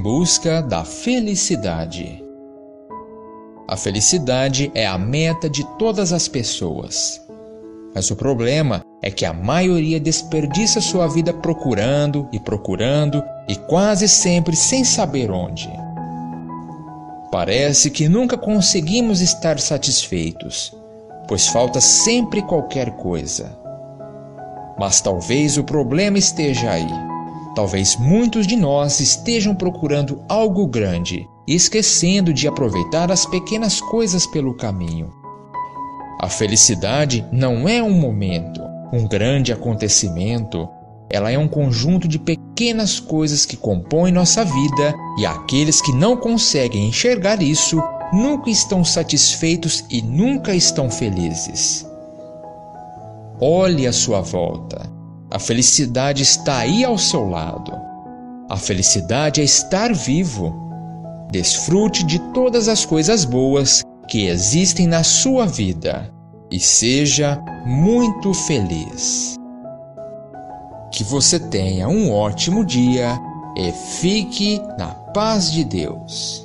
busca da felicidade. A felicidade é a meta de todas as pessoas. Mas o problema é que a maioria desperdiça sua vida procurando e procurando e quase sempre sem saber onde. Parece que nunca conseguimos estar satisfeitos, pois falta sempre qualquer coisa. Mas talvez o problema esteja aí. Talvez muitos de nós estejam procurando algo grande esquecendo de aproveitar as pequenas coisas pelo caminho. A felicidade não é um momento, um grande acontecimento. Ela é um conjunto de pequenas coisas que compõem nossa vida e aqueles que não conseguem enxergar isso nunca estão satisfeitos e nunca estão felizes. Olhe à sua volta. A felicidade está aí ao seu lado. A felicidade é estar vivo. Desfrute de todas as coisas boas que existem na sua vida e seja muito feliz. Que você tenha um ótimo dia e fique na paz de Deus.